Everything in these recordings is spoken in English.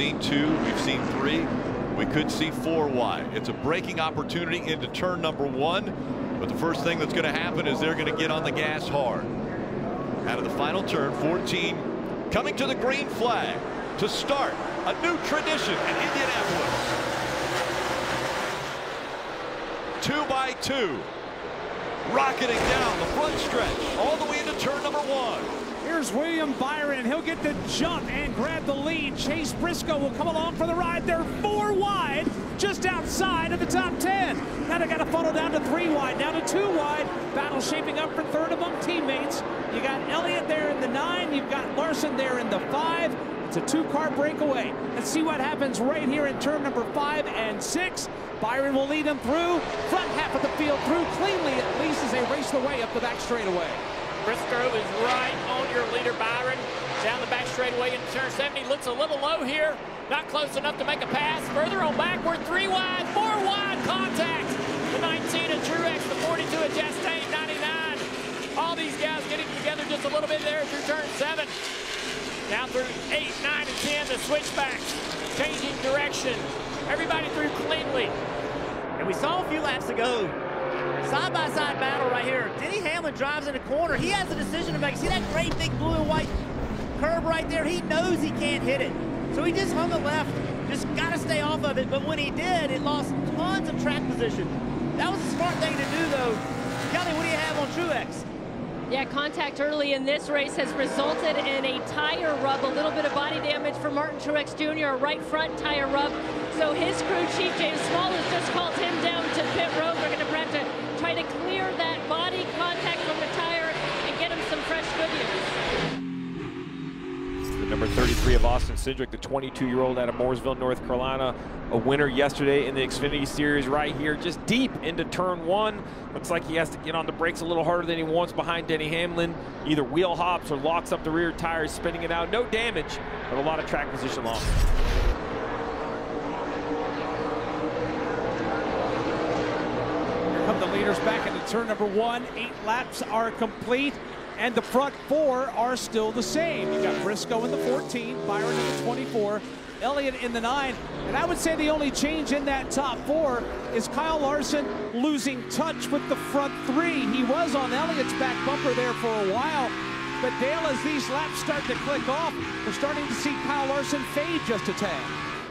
seen two, we've seen three. We could see four wide. It's a braking opportunity into turn number one. But the first thing that's going to happen is they're going to get on the gas hard. Out of the final turn, 14 coming to the green flag to start a new tradition in Indianapolis. Two by two. Rocketing down the front stretch all the way into turn number one. Here's William Byron. He'll get the jump and grab the lead. Chase Briscoe will come along for the ride. They're four wide, just outside of the top 10. Now they got to funnel down to three wide, down to two wide. Battle shaping up for third among teammates. You got Elliott there in the nine. You've got Larson there in the five. It's a two-car breakaway. Let's see what happens right here in turn number five and six. Byron will lead them through. Front half of the field through cleanly, at least as they race the way up the back straightaway. Briscoe is right on your leader, Byron. Down the back straightaway in turn 70. Looks a little low here. Not close enough to make a pass. Further on backward, three wide, four wide contact. The 19 of Truex, the 42 of Chastain, 99. All these guys getting together just a little bit there through turn seven. Now through eight, nine, and 10, the switchbacks. Changing direction. Everybody through cleanly. And we saw a few laps ago Side-by-side -side battle right here. Denny Hamlin drives in the corner. He has a decision to make. See that great big blue and white curb right there? He knows he can't hit it. So he just hung a left. Just got to stay off of it. But when he did, it lost tons of track position. That was a smart thing to do, though. Kelly, what do you have on Truex? Yeah, contact early in this race has resulted in a tire rub, a little bit of body damage for Martin Truex Jr., a right front tire rub. So his crew chief, James Small, has just called him down to pit road. Number 33 of Austin Cindric, the 22-year-old out of Mooresville, North Carolina, a winner yesterday in the Xfinity Series right here, just deep into turn one. Looks like he has to get on the brakes a little harder than he wants behind Denny Hamlin. Either wheel hops or locks up the rear tires, spinning it out. No damage, but a lot of track position loss. Here come the leaders back into turn number one. Eight laps are complete and the front four are still the same. You got Briscoe in the 14, Byron in the 24, Elliott in the 9. And I would say the only change in that top four is Kyle Larson losing touch with the front three. He was on Elliott's back bumper there for a while. But Dale, as these laps start to click off, we're starting to see Kyle Larson fade just a tad.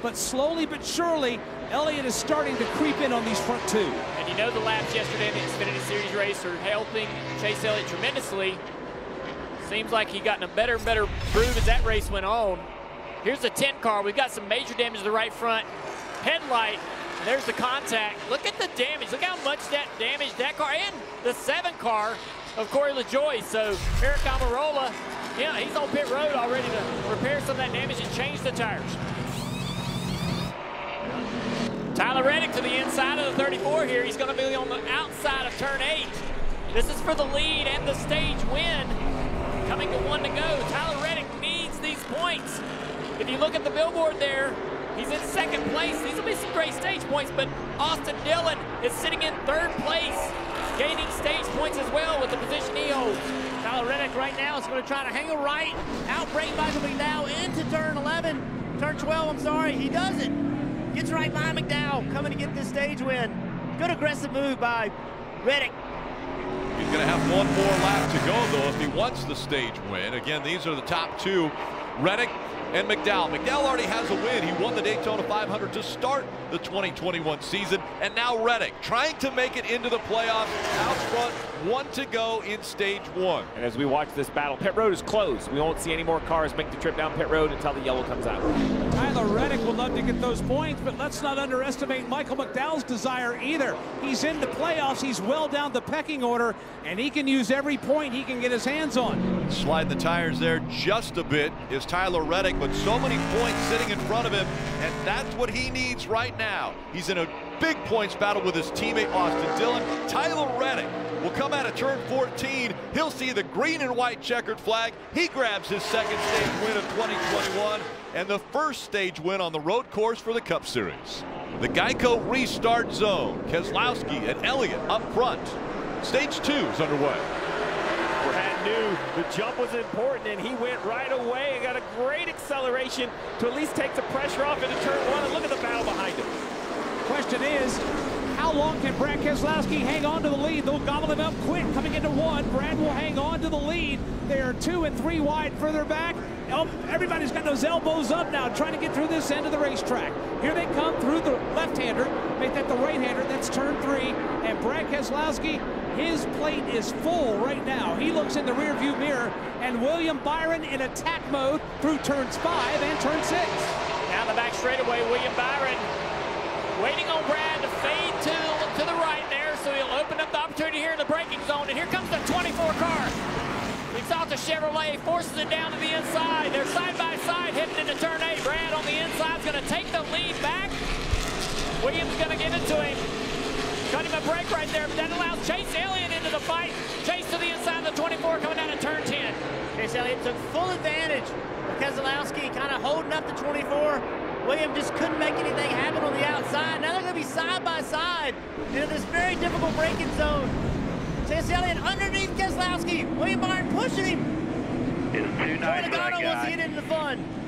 But slowly but surely, Elliott is starting to creep in on these front two. And you know the laps yesterday in the Xfinity Series race are helping Chase Elliott tremendously. Seems like he got in a better and better groove as that race went on. Here's the 10 car. We've got some major damage to the right front headlight. There's the contact. Look at the damage. Look how much that damaged that car and the 7 car of Corey LaJoie. So Eric Almirola, yeah, he's on pit road already to repair some of that damage and change the tires. Tyler Reddick to the inside of the 34 here. He's going to be on the outside of turn 8. This is for the lead and the stage win coming to one to go. Tyler Reddick needs these points. If you look at the billboard there, he's in second place. These will be some great stage points, but Austin Dillon is sitting in third place, gaining stage points as well with the position he holds. Tyler Reddick right now is going to try to hang a right, outbreak Michael McDowell into turn 11, turn 12, I'm sorry. He does it. Gets right by McDowell, coming to get this stage win. Good aggressive move by Reddick. He's going to have one more lap to go, though, if he wants the stage win. Again, these are the top two. Reddick and McDowell. McDowell already has a win. He won the Daytona 500 to start the 2021 season. And now Reddick trying to make it into the playoffs. Out front, one to go in stage one. And as we watch this battle, pit road is closed. We won't see any more cars make the trip down pit road until the yellow comes out. Tyler Reddick will love to get those points, but let's not underestimate Michael McDowell's desire either. He's in the playoffs. He's well down the pecking order, and he can use every point he can get his hands on. Slide the tires there just a bit is Tyler Reddick, but so many points sitting in front of him, and that's what he needs right now. He's in a big points battle with his teammate Austin Dillon. Tyler Reddick will come out of turn 14. He'll see the green and white checkered flag. He grabs his second stage win of 2021 and the first stage win on the road course for the Cup Series. The Geico restart zone. Keselowski and Elliott up front. Stage two is underway. Knew the jump was important, and he went right away and got a great acceleration to at least take the pressure off into turn one. And look at the battle behind him. Question is, how long can Brad Keselowski hang on to the lead? They'll gobble him up quick coming into one. Brad will hang on to the lead. They are two and three wide further back. Oh, everybody's got those elbows up now, trying to get through this end of the racetrack. Here they come through the left-hander, make that the right-hander. That's turn three. And Brad Keselowski, his plate is full right now. He looks in the rearview mirror, and William Byron in attack mode through turns five and turn six. Down the back straightaway, William Byron waiting on Brad to fade to, to the right there, so he'll open up the opportunity here in the braking zone. And here comes the 24 car. He's off the Chevrolet, forces it down to the inside. They're side by side heading into turn eight. Brad on the inside is going to take the lead back. Williams going to give it to him. Cut him a break right there, but that allows Chase Elliott into the fight. Chase to the inside of the 24 coming down to turn 10. Chase Elliott took full advantage of Keselowski kind of holding up the 24. William just couldn't make anything happen on the outside. Now they're going to be side by side into this very difficult braking zone. Chase Elliott underneath Keselowski. William Byron pushing him. It's too nice Joey Logano wants to get into the fun.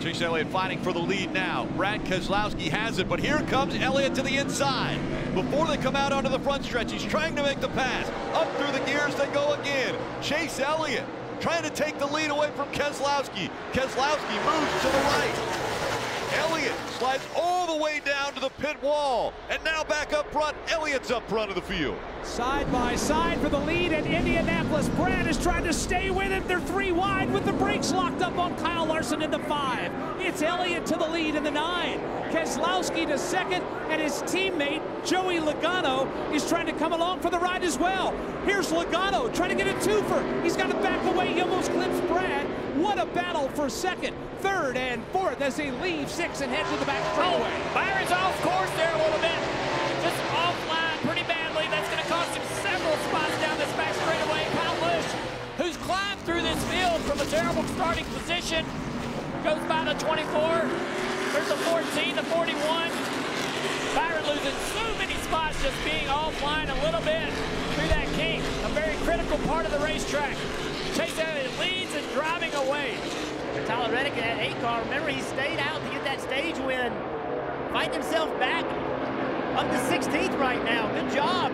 Chase Elliott fighting for the lead now. Brad Keselowski has it, but here comes Elliott to the inside. Before they come out onto the front stretch, he's trying to make the pass. Up through the gears they go again. Chase Elliott trying to take the lead away from Keselowski. Keselowski moves to the right. Elliott slides all the way down to the pit wall. And now back up front. Elliott's up front of the field. Side by side for the lead at Indianapolis. Brad is trying to stay with it. They're three wide with the brakes locked up on Kyle Larson in the five. It's Elliott to the lead in the nine. Keselowski to second, and his teammate, Joey Logano, is trying to come along for the ride as well. Here's Logano trying to get a twofer. He's got to back away. He almost clips Brad. What a battle for second, third, and fourth as they leave six and head to the back straightaway. Oh, Byron's off course there a little bit. Just offline pretty badly. That's going to cost him several spots down this back straightaway. Kyle Busch, who's climbed through this field from a terrible starting position, goes by the 24. There's the 14, the 41. Byron losing so many spots just being offline a little bit through that kink. A very critical part of the racetrack. Chase Elliott leads driving away. Tyler Reddick in that eight car, remember he stayed out to get that stage win. Fighting himself back up to 16th right now. Good job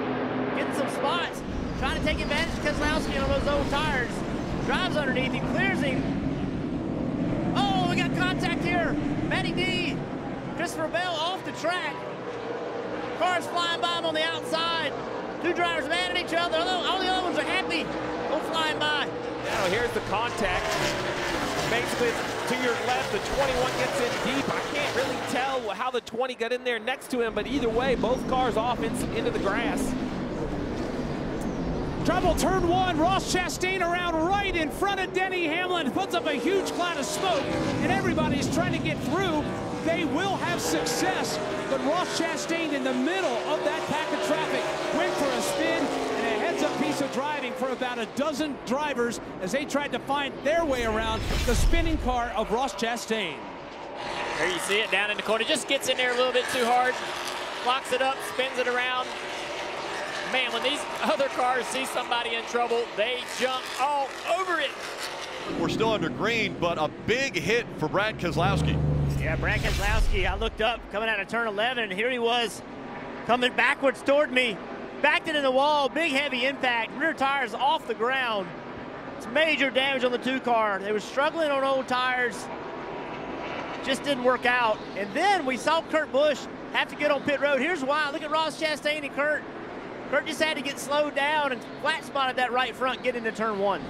getting some spots. Trying to take advantage of Keselowski on those old tires. Drives underneath him, clears him. Oh, we got contact here. Matty D, Christopher Bell off the track. Cars flying by him on the outside. Two drivers mad at each other. All the other ones are happy. Go flying by. Now here's the contact. Basically, to your left, the 21 gets in deep. I can't really tell how the 20 got in there next to him, but either way, both cars off in, into the grass. Trouble turn one, Ross Chastain around right in front of Denny Hamlin, puts up a huge cloud of smoke, and everybody's trying to get through. They will have success, but Ross Chastain in the middle of that pack of traffic went for a spin of driving for about a dozen drivers as they tried to find their way around the spinning car of Ross Chastain. There you see it down in the corner. Just gets in there a little bit too hard, locks it up, spins it around, man, when these other cars see somebody in trouble, they jump all over it. We're still under green, but a big hit for Brad Keselowski. Yeah, Brad Keselowski, I looked up coming out of turn 11, and here he was coming backwards toward me. Backed it in the wall, big heavy impact, rear tires off the ground. It's major damage on the two car. They were struggling on old tires. Just didn't work out. And then we saw Kurt Busch have to get on pit road. Here's why. Look at Ross Chastain and Kurt Kurt just had to get slowed down and flat spotted that right front, getting into turn one.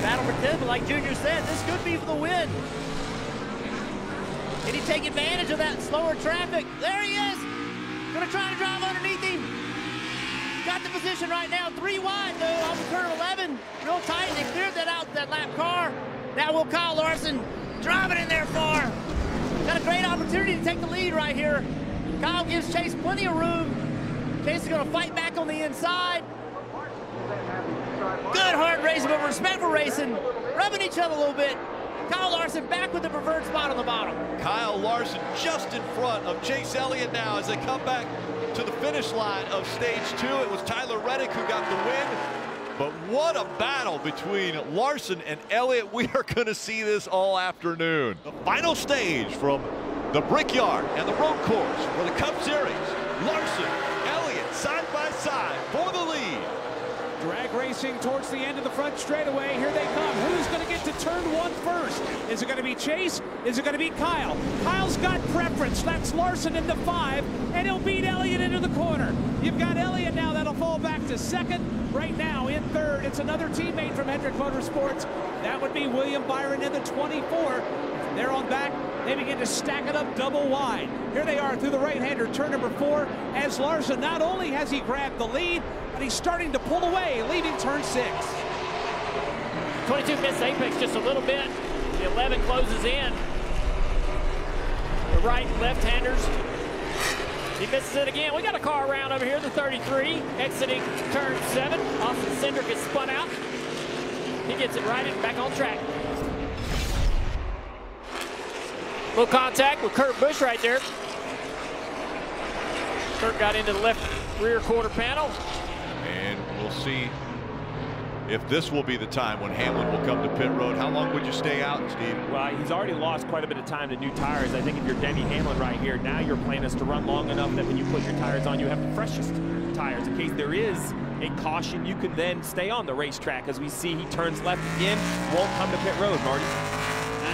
Battle for 10, but like Junior said, this could be for the win. Did he take advantage of that slower traffic? There he is. Gonna try to drive underneath him. Got the position right now, three wide though, off of turn 11. Real tight, they cleared that out, that lap car. Now will Kyle Larson drive it in there far. Got a great opportunity to take the lead right here. Kyle gives Chase plenty of room. Chase is going to fight back on the inside. Good hard racing, but respectful racing. Rubbing each other a little bit. Kyle Larson back with the preferred spot on the bottom. Kyle Larson just in front of Chase Elliott now as they come back to the finish line of stage two. It was Tyler Reddick who got the win. But what a battle between Larson and Elliott. We are going to see this all afternoon. The final stage from the Brickyard and the road course for the Cup Series. Larson, Elliott side by side for the lead. Drag racing towards the end of the front straightaway. Here they come. Who's going to get to turn one first? Is it going to be Chase? Is it going to be Kyle? Kyle's got preference. That's Larson into five, and he'll beat Elliott into the corner. You've got Elliott now that'll fall back to second. Right now in third, it's another teammate from Hendrick Motorsports. That would be William Byron in the 24. They're on back. They begin to stack it up double wide. Here they are through the right-hander, turn number four, as Larson not only has he grabbed the lead, but he's starting to pull away, leaving turn six. 22 missed apex just a little bit. The 11 closes in. The right left-handers. He misses it again. We got a car around over here, the 33, exiting turn seven. Austin Cindric is spun out. He gets it right and back on track. Little contact with Kurt Busch right there. Kurt got into the left rear quarter panel. And we'll see if this will be the time when Hamlin will come to pit road. How long would you stay out, Steve? Well, he's already lost quite a bit of time to new tires. I think if you're Denny Hamlin right here, now your plan is to run long enough that when you put your tires on, you have the freshest tires in case there is a caution. You can then stay on the racetrack. As we see, he turns left again, won't come to pit road, Marty.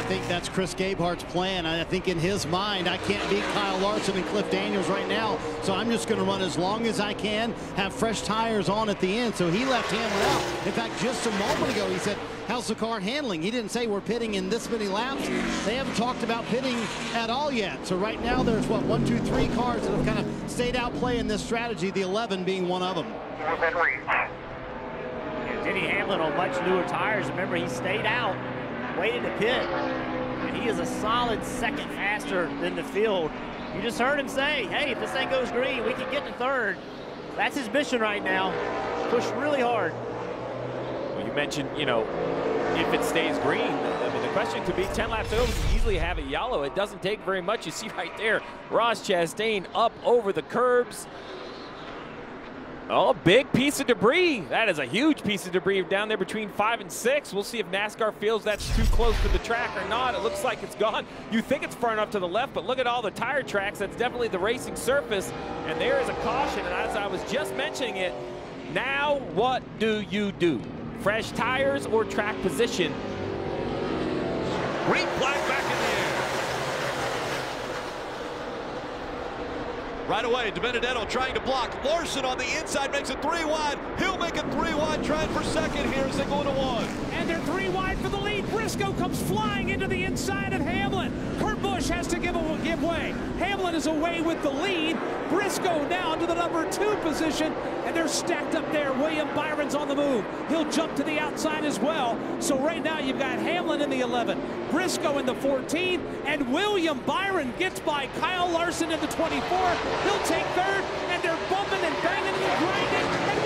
I think that's Chris Gabehart's plan. I think in his mind, I can't beat Kyle Larson and Cliff Daniels right now, so I'm just going to run as long as I can, have fresh tires on at the end. So he left Hamlin out. In fact, just a moment ago, he said, how's the car handling? He didn't say we're pitting in this many laps. They haven't talked about pitting at all yet. So right now, there's, what, one, two, three cars that have kind of stayed out playing this strategy, the 11 being one of them. And Denny Hamlin on much newer tires. Remember, he stayed out, waited to pit, he is a solid second faster than the field. You just heard him say, hey, if this thing goes green, we can get to third. That's his mission right now. Push really hard. Well, you mentioned, you know, if it stays green, I mean, the question could be 10 laps over, you easily have it yellow. It doesn't take very much. You see right there, Ross Chastain up over the curbs. Oh, big piece of debris. That is a huge piece of debris down there between five and six. We'll see if NASCAR feels that's too close to the track or not. It looks like it's gone. You think it's far enough to the left, but look at all the tire tracks. That's definitely the racing surface. And there is a caution. And as I was just mentioning it, now what do you do? Fresh tires or track position? Green flag back in the air. Right away, DiBenedetto trying to block. Larson on the inside makes it three wide. He'll make it three wide, trying for second here as they go into one. And they're three wide for the lead. Briscoe comes flying into the inside of Hamlin. Kurt Busch has to give, a, give way. Hamlin is away with the lead. Briscoe now to the number two position, and they're stacked up there. William Byron's on the move. He'll jump to the outside as well. So right now you've got Hamlin in the 11, Briscoe in the 14, and William Byron gets by Kyle Larson in the 24. He'll take third, and they're bumping and banging and grinding, and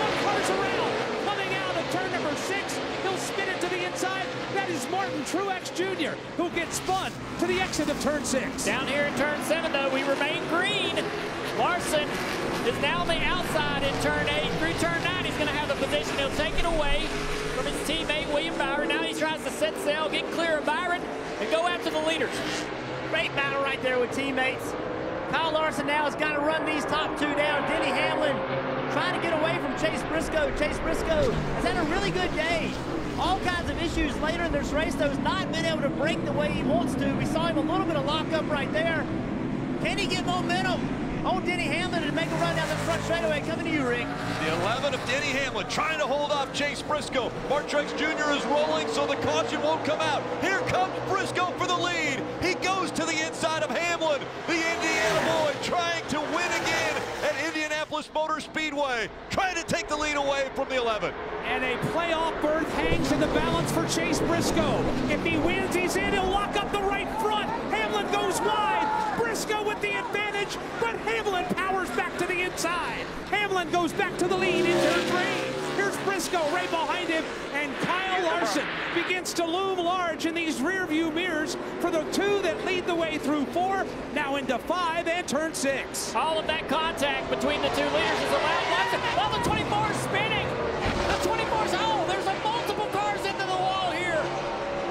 turn number six, he'll spin it to the inside. That is Martin Truex Jr., who gets spun to the exit of turn six. Down here in turn seven, though, we remain green. Larson is now on the outside in turn eight. Through turn nine, he's going to have the position. He'll take it away from his teammate, William Byron. Now he tries to set sail, get clear of Byron, and go after the leaders. Great battle right there with teammates. Kyle Larson now has got to run these top two down. Denny Hamlin trying to get away from Chase Briscoe. Chase Briscoe has had a really good day. All kinds of issues later in this race, though, has not been able to brake the way he wants to. We saw him a little bit of lockup right there. Can he get momentum? on Denny Hamlin to make a run down the front straightaway. Coming to you, Rick. The 11 of Denny Hamlin trying to hold off Chase Briscoe. Mark Truex Jr. is rolling, so the caution won't come out. Here comes Briscoe for the lead. He goes to the inside of Hamlin, the Indiana boy, trying to win again Indianapolis Motor Speedway, trying to take the lead away from the 11. And a playoff berth hangs in the balance for Chase Briscoe. If he wins, he's in. He'll lock up the right front. Hamlin goes wide. Briscoe with the advantage, but Hamlin powers back to the inside. Hamlin goes back to the lead in turn three. Briscoe right behind him, and Kyle Larson begins to loom large in these rearview mirrors for the two that lead the way through four, now into five and turn six. All of that contact between the two leaders is allowed. Larson, well, the 24 is spinning. The 24 is oh, there's a multiple cars into the wall here.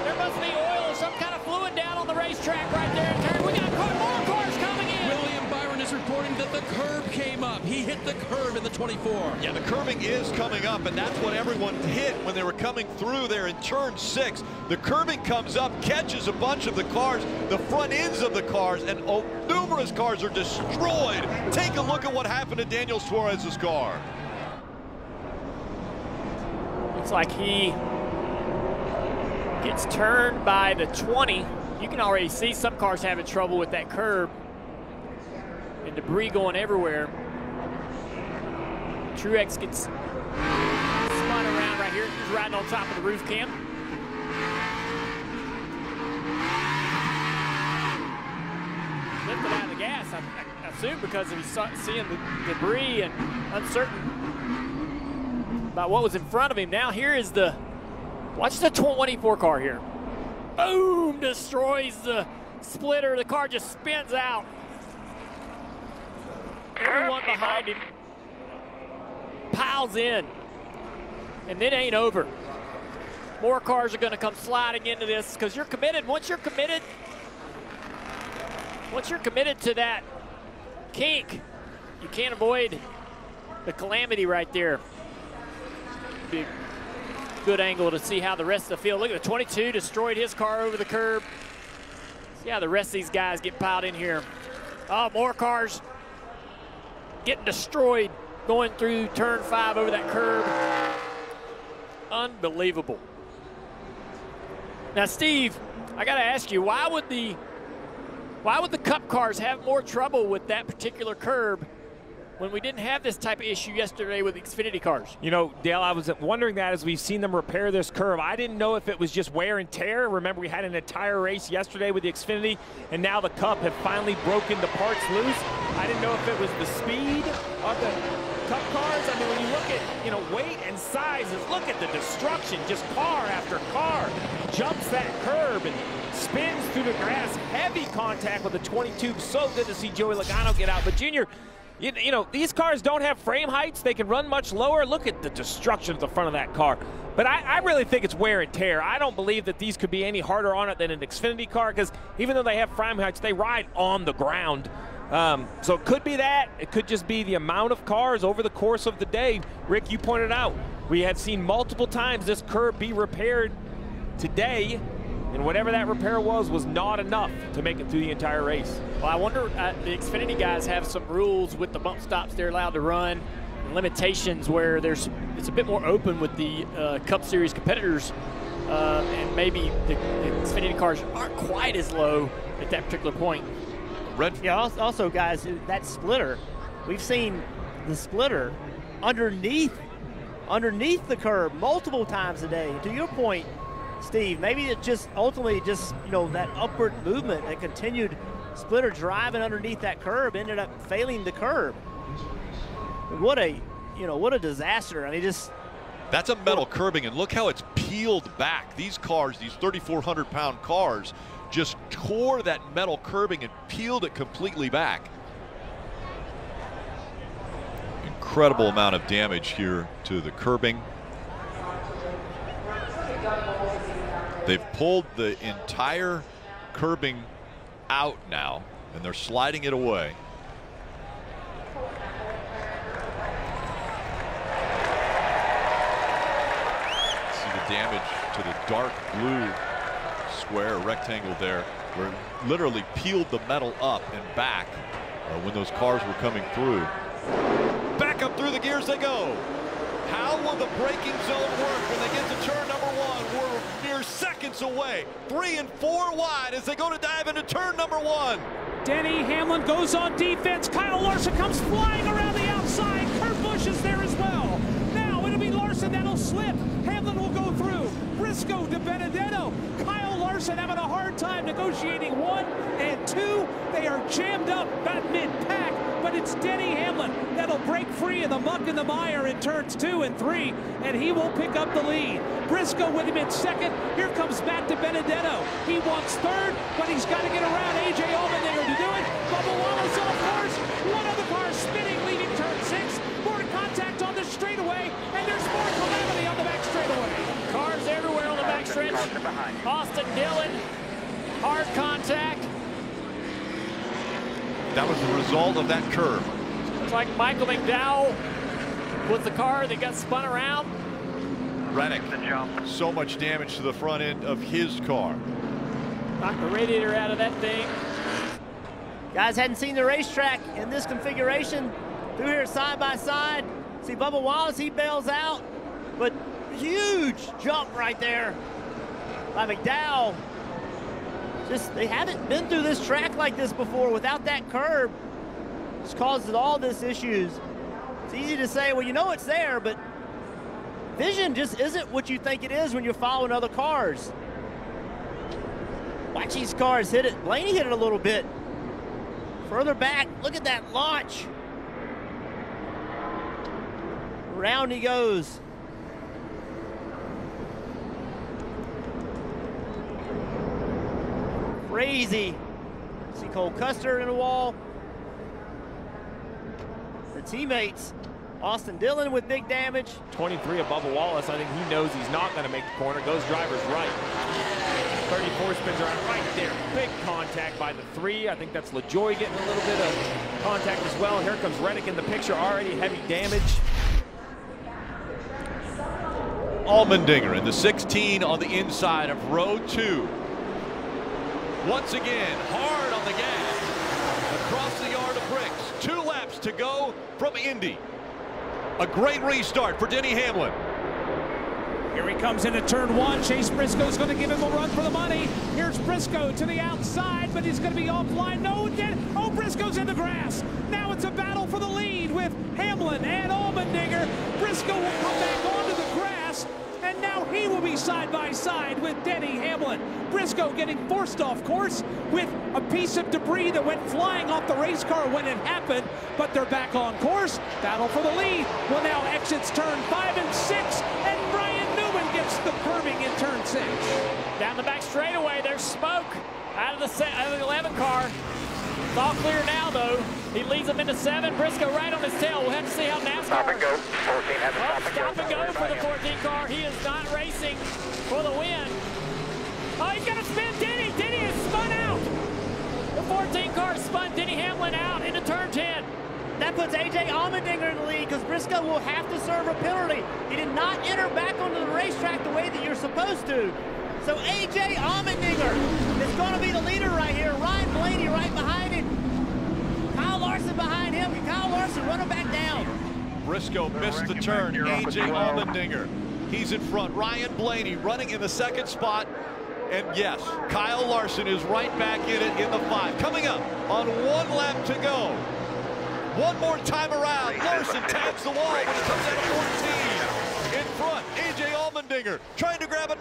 There must be oil or some kind of fluid down on the racetrack is reporting that the curb came up. He hit the curb in the 24. Yeah, the curbing is coming up, and that's what everyone hit when they were coming through there in turn six. The curbing comes up, catches a bunch of the cars, the front ends of the cars, and oh, numerous cars are destroyed. Take a look at what happened to Daniel Suarez's car. Looks like he gets turned by the 20. You can already see some cars having trouble with that curb and debris going everywhere. Truex gets spun around right here. He's riding on top of the roof cam. Lifted out of the gas, I, I assume because of he's seeing the debris and uncertain about what was in front of him. Now here is the, watch the 24 car here. Boom, destroys the splitter. The car just spins out. Everyone behind him piles in. And it ain't over. More cars are going to come sliding into this because you're committed. Once you're committed, once you're committed to that kink, you can't avoid the calamity right there. Be a good angle to see how the rest of the field. Look at the 22 destroyed his car over the curb. See how the rest of these guys get piled in here. Oh, more cars getting destroyed going through turn five over that curb. Unbelievable. Now, Steve, I got to ask you, why would the why would the Cup cars have more trouble with that particular curb when we didn't have this type of issue yesterday with the Xfinity cars? You know, Dale, I was wondering that as we've seen them repair this curve. I didn't know if it was just wear and tear. Remember, we had an entire race yesterday with the Xfinity, and now the Cup have finally broken the parts loose. I didn't know if it was the speed of the Cup cars, I mean, when you look at, you know, weight and sizes, look at the destruction, just car after car. Jumps that curb and spins through the grass. Heavy contact with the 22. So good to see Joey Logano get out. But Junior, you, you, know, these cars don't have frame heights. They can run much lower. Look at the destruction at the front of that car. But I, I, really think it's wear and tear. I don't believe that these could be any harder on it than an Xfinity car because even though they have frame heights, they ride on the ground. Um, so it could be that. It could just be the amount of cars over the course of the day. Rick, you pointed out, we had seen multiple times this curb be repaired today, and whatever that repair was, was not enough to make it through the entire race. Well, I wonder, uh, the Xfinity guys have some rules with the bump stops they're allowed to run, limitations where there's it's a bit more open with the uh, Cup Series competitors, uh, and maybe the, the Xfinity cars aren't quite as low at that particular point. Red. Yeah. Also, guys, that splitter, we've seen the splitter underneath underneath the curb multiple times a day. To your point, Steve, maybe it just ultimately just you know that upward movement, that continued splitter driving underneath that curb ended up failing the curb. What a you know what a disaster! I mean, just that's a metal curbing, and look how it's peeled back. These cars, these 3,400 pound cars, just tore that metal curbing and peeled it completely back. Incredible amount of damage here to the curbing. They've pulled the entire curbing out now, and they're sliding it away. See the damage to the dark blue square, rectangle there, where literally peeled the metal up and back uh, when those cars were coming through. Back up through the gears they go. How will the braking zone work when they get to turn number mere seconds away. Three and four wide as they go to dive into turn number one. Denny Hamlin goes on defense. Kyle Larson comes flying around the outside. Kurt Busch is there as well. Now it'll be Larson that'll slip. Hamlin will go through. Briscoe DiBenedetto. Kyle Larson having a hard time negotiating one and two. They are jammed up about mid-pack, but it's Denny Hamlin that'll break free of the muck and the mire in turns two and three, and he will pick up the lead. Briscoe with him in second. Here comes Matt DiBenedetto. He wants third, but he's got to get around A.J. Allmendinger to do it. Bubba Wallace off course. One of the cars spinning, leaving turn six. More contact on the straightaway, and there's more calamity on the back straightaway. Cars everywhere on the back stretch Austin Dillon, hard contact. That was the result of that curve. Looks like Michael McDowell with the car that got spun around. Reddick, so much damage to the front end of his car. Knocked the radiator out of that thing. Guys hadn't seen the racetrack in this configuration. Through here side by side. See Bubba Wallace, he bails out. But huge jump right there by McDowell. Just, they haven't been through this track like this before without that curb. It's caused all this issues. It's easy to say, well, you know it's there, but vision just isn't what you think it is when you're following other cars. Watch these cars hit it. Blaney hit it a little bit. Further back, look at that launch. Round he goes. Crazy. See Cole Custer in the wall. The teammates, Austin Dillon with big damage. 23 above Wallace. I think he knows he's not going to make the corner. Goes driver's right. 34 spins around right there. Big contact by the three. I think that's LaJoie getting a little bit of contact as well. Here comes Reddick in the picture. Already heavy damage. Allmendinger in the 16 on the inside of row two. Once again, hard on the gas. Across the yard of bricks. Two laps to go from Indy. A great restart for Denny Hamlin. Here he comes into turn one. Chase Briscoe's going to give him a run for the money. Here's Briscoe to the outside, but he's going to be offline. No, dead. Oh, Briscoe's in the grass. Now it's a battle for the lead with Hamlin and Allmendinger. Briscoe will will be side by side with Denny Hamlin. Briscoe getting forced off course with a piece of debris that went flying off the race car when it happened, but they're back on course. Battle for the lead. Well, now exits turn five and six, and Ryan Newman gets the curving in turn six. Down the back straightaway, there's smoke out of the out of the 11 car. It's all clear now, though. He leads them into seven. Briscoe right on his tail. We'll have to see how NASCAR. Stop and go. 14 has a Oh, stop and go. stop and go for the 14 car. He is not racing for the win. Oh, he's going to spin Denny. Denny is spun out. The 14 car spun Denny Hamlin out into turn 10. That puts AJ Allmendinger in the lead because Briscoe will have to serve a penalty. He did not enter back onto the racetrack the way that you're supposed to. So AJ Allmendinger is going to be the leader right here. Ryan Blaney right behind him. Kyle Larson behind him. Kyle Larson running back down. Briscoe missed the turn. AJ Allmendinger. He's in front. Ryan Blaney running in the second spot. And yes, Kyle Larson is right back in it in the five. Coming up on one lap to go. One more time around. Larson taps the wall when it comes out of 14. In front, AJ Allmendinger trying to grab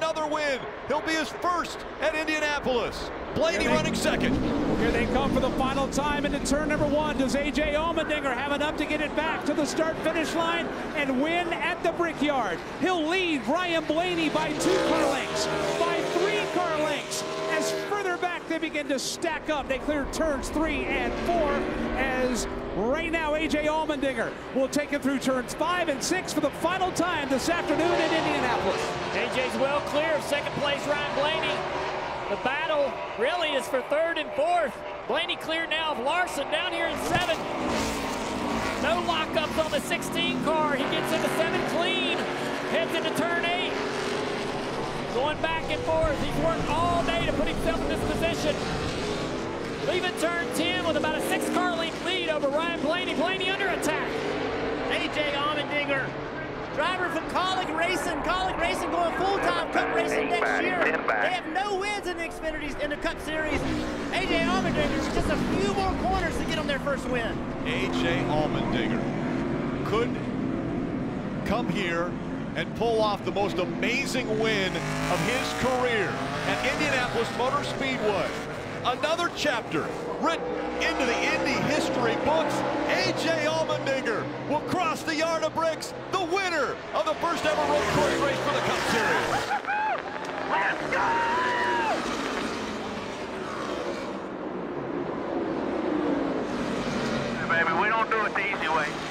another win. He'll be his first at Indianapolis. Blaney they- running second. Here they come for the final time into turn number one. Does AJ Allmendinger have enough to get it back to the start-finish line and win at the Brickyard? He'll lead Ryan Blaney by two car lengths, by car lengths. Back they begin to stack up, they clear turns three and four as right now AJ Allmendinger will take it through turns five and six for the final time this afternoon in Indianapolis. AJ's well clear of second place Ryan Blaney. The battle really is for third and fourth. Blaney clear now of Larson down here in seven. No lockups on the 16 car. He gets into seven clean. Heads into turn eight. Going back and forth. He's worked all day to put himself in this position. Leaving turn 10 with about a six car length lead over Ryan Blaney. Blaney under attack. AJ Allmendinger, driver for Kaulig Racing. Kaulig Racing going full-time Cup racing next back, year. They have no wins in the Xfinity's in the Cup Series. AJ Allmendinger just a few more corners to get them their first win. AJ Allmendinger could come here and pull off the most amazing win of his career at Indianapolis Motor Speedway. Another chapter written into the Indy history books. A.J. Allmendinger will cross the yard of bricks, the winner of the first ever road course race for the Cup Series. Let's go! Baby, we don't do it the easy way.